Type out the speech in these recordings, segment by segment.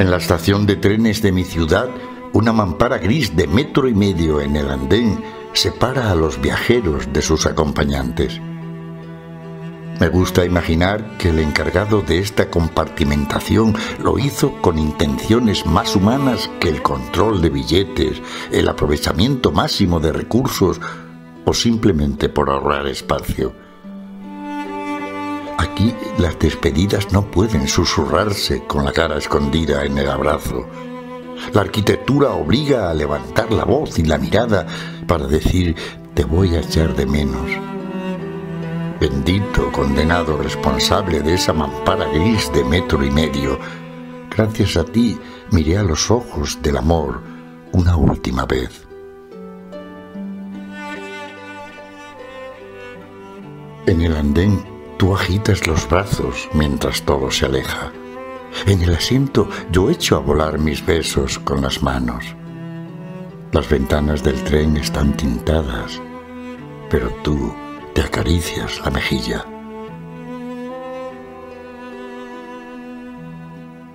En la estación de trenes de mi ciudad, una mampara gris de metro y medio en el andén separa a los viajeros de sus acompañantes. Me gusta imaginar que el encargado de esta compartimentación lo hizo con intenciones más humanas que el control de billetes, el aprovechamiento máximo de recursos o simplemente por ahorrar espacio. Aquí las despedidas no pueden susurrarse con la cara escondida en el abrazo. La arquitectura obliga a levantar la voz y la mirada para decir te voy a echar de menos. Bendito condenado responsable de esa mampara gris de metro y medio, gracias a ti miré a los ojos del amor una última vez. En el andén tú agitas los brazos mientras todo se aleja. En el asiento yo echo a volar mis besos con las manos. Las ventanas del tren están tintadas, pero tú te acaricias la mejilla.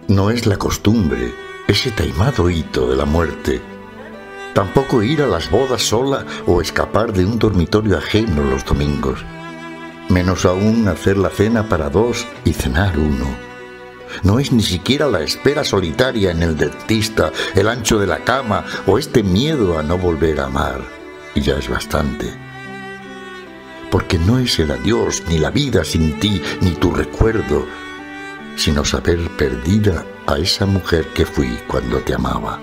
No es la costumbre, ese taimado hito de la muerte. Tampoco ir a las bodas sola o escapar de un dormitorio ajeno los domingos. Menos aún hacer la cena para dos y cenar uno. No es ni siquiera la espera solitaria en el dentista, el ancho de la cama o este miedo a no volver a amar. Y ya es bastante porque no es el adiós, ni la vida sin ti, ni tu recuerdo, sino saber perdida a esa mujer que fui cuando te amaba.